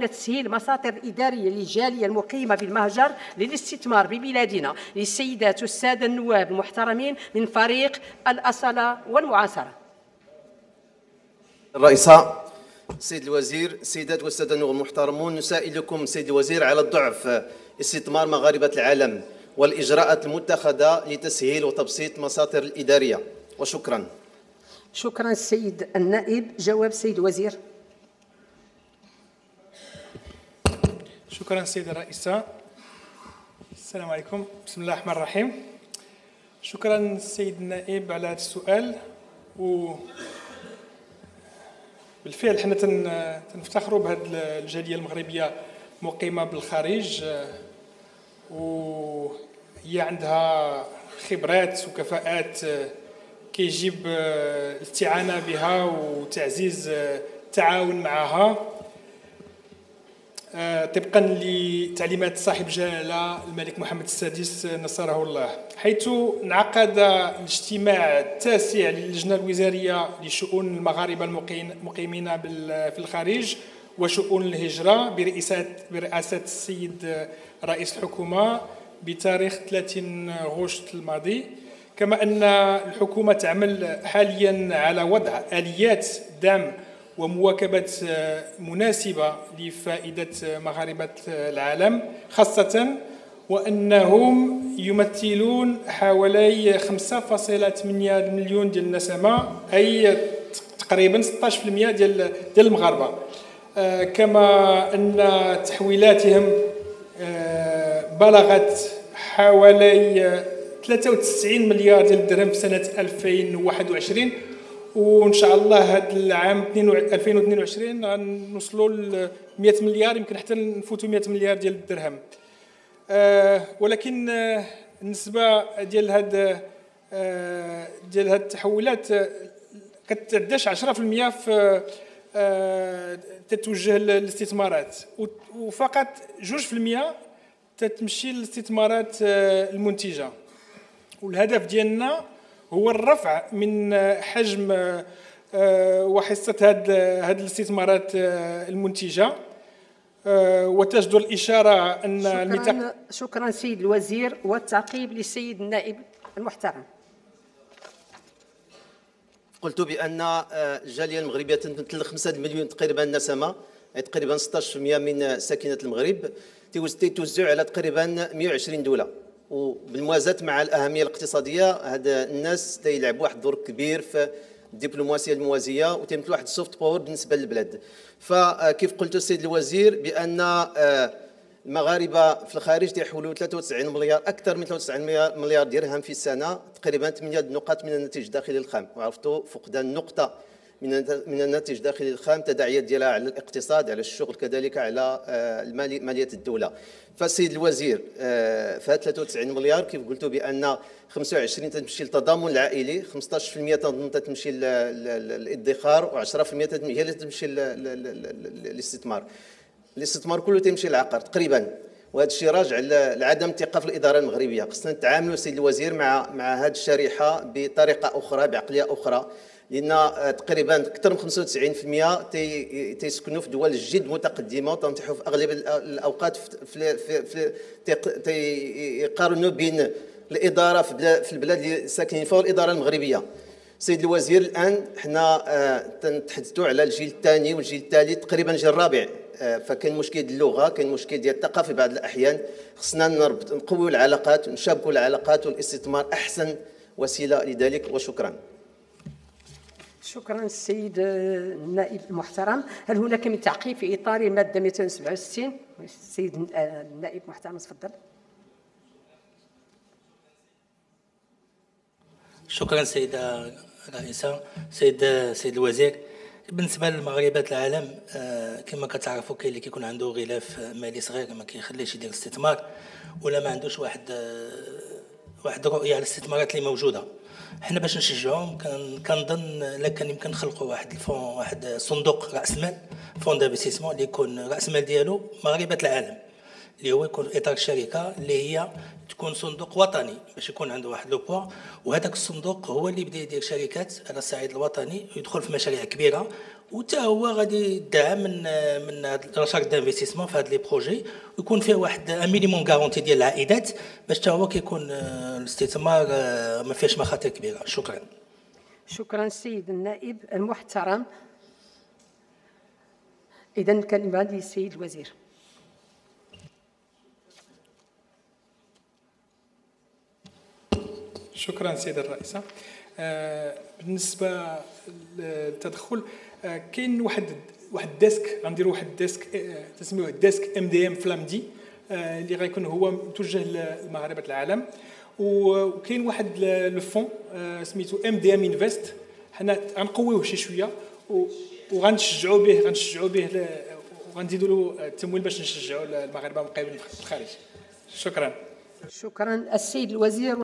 تسهيل مساطر إدارية للجالية المقيمة بالمهجر للاستثمار ببلادنا للسيدات والسادة النواب المحترمين من فريق الأصالة والمعاصرة. الرئيسة سيد الوزير السيدات والسادة النواب المحترمون نسائلكم سيد الوزير على ضعف استثمار مغاربة العالم والإجراءات المتخذة لتسهيل وتبسيط مساطر الإدارية. وشكرا. شكرا السيد النائب. جواب السيد الوزير. شكرا سيدة الرئيسة السلام عليكم. بسم الله الرحمن الرحيم. شكرا السيد النائب على هذا السؤال. و بالفعل حنا تنفتخروا بهذه الجالية المغربية مقيمة بالخارج. وهي عندها خبرات وكفاءات كيجب الاستعانه بها وتعزيز التعاون معها. طبقا لتعليمات صاحب جلالة الملك محمد السادس نصره الله حيث انعقد الاجتماع التاسع للجنة الوزارية لشؤون المغاربة المقيمين في الخارج وشؤون الهجرة برئاسه برئاسة السيد رئيس الحكومة بتاريخ 30 غشت الماضي. كما أن الحكومة تعمل حاليا على وضع آليات دعم ومواكبة آه، مناسبة لفائدة آه، مغاربة آه، العالم خاصة وأنهم يمثلون حوالي 5.8 مليون ديال النسمة أي تقريبا 16% ديال ديال المغاربة. كما أن تحويلاتهم بلغت حوالي 93 مليار ديال الدرهم في سنة 2021 وإن شاء الله هذا العام 2022 غنوصلوا ل 100 مليار يمكن حتى نفوتوا 100 مليار ديال الدرهم. آه ولكن آه النسبة ديال هاد آه ديال هاد التحولات كتعداش 10% في تتوجه للاستثمارات. وفقط 2% تتمشي للاستثمارات المنتجة. والهدف ديالنا هو الرفع من حجم آه، وحصة هذه الاستثمارات آه، المنتجة. آه، وتجدر الإشارة أن شكرا شكرا سيد الوزير والتعقيب للسيد النائب المحترم. قلت بأن الجالية المغربية تمثل 5 مليون تقريبا نسمة. تقريبا 16% من ساكنة المغرب. توزع على تقريبا 120 دولة وبالموازاة مع الأهمية الاقتصادية هاد الناس تيلعبوا واحد الدور كبير في الدبلوماسية الموازية وتمثل واحد ال soft power بالنسبة للبلاد. فكيف قلت السيد الوزير بأن آه، المغاربة في الخارج تيحولوا 93 مليار أكثر من 93 مليار درهم في السنة تقريبا 8 نقاط من الناتج الداخلي الخام. وعرفتوا فقدان نقطة. من الناتج الداخلي الخام تداعيات ديالها على الاقتصاد على الشغل كذلك على آه، ماليه الدولة. فالسيد الوزير آه، في 93 مليار كيف قلتوا بأن 25 تمشي للتضامن العائلي 15% تنظن تمشي للادخار و10% هي اللي تمشي للاستثمار الاستثمار كله تمشي للعقار تقريبا. وهذا الشيء راجع لعدم الثقه في الإدارة المغربية. خصنا نتعاملوا سيد الوزير مع مع هذه الشريحة بطريقة أخرى بعقلية أخرى لأن تقريبا أكثر من 95% تي تيسكنوا في دول جد متقدمة وتنطحوا في أغلب الأوقات في في في تيقارنوا بين الإدارة في البلاد اللي ساكنين فيها والإدارة المغربية. سيد الوزير الآن حنا آه، تنتحدثوا على الجيل الثاني والجيل الثالث تقريبا الجيل الرابع. آه، فكان مشكل ديال اللغة كاين مشكل ديال الثقافة في بعض الأحيان. خصنا نربط نقويو العلاقات ونشابكوا العلاقات والاستثمار أحسن وسيلة لذلك وشكرا. شكرا السيد النائب المحترم. هل هناك من تعقيب في إطار الماده 267 السيد النائب المحترم تفضل. شكرا سيدة الرئيسه سيد سيد الوزير. بالنسبة لمغاربه العالم آه، كما كتعرفوا كاين اللي كيكون عنده غلاف مالي صغير ما كيخليش يدير استثمار ولا ما عندوش واحد آه، واحد رؤية على الاستثمارات اللي موجودة. حنا باش نشجعوهم كنظن لا كان يمكن نخلقوا واحد ال fonds واحد صندوق رأس مال fonds d'investissement اللي يكون رأس مال ديالو مغاربه العالم. اللي هو يكون في إطار الشركة اللي هي تكون صندوق وطني باش يكون عنده واحد le poids وهذاك الصندوق هو اللي بدا يدير شركات على الصعيد الوطني ويدخل في مشاريع كبيرة. وتا هو غادي يدعم من من رشاك d'investissement في هاد les projets. ويكون فيه واحد مينيموم غارونتي ديال العائدات باش تا هو كيكون آه، الاستثمار آه، ما فيهش مخاطر كبيرة. شكرا. شكرا السيد النائب المحترم. اذا الكلمة للسيد الوزير. شكرا سيدة الرئيسة آه، بالنسبة للتدخل آه، كاين واحد واحد ال desk غنديروا واحد ال desk آه، تسميوه ال desk MDM ف l'AMDIE اللي غيكون هو متوجه لمغاربة العالم. وكاين واحد le fonds سميتو MDM Invest حنا غنقويوه شي شوية وغنشجعوا به غنشجعوا به وغنزيدوا له التمويل باش نشجعوا المغاربة المقيمين في الخارج. شكرا. شكرا. السيد الوزير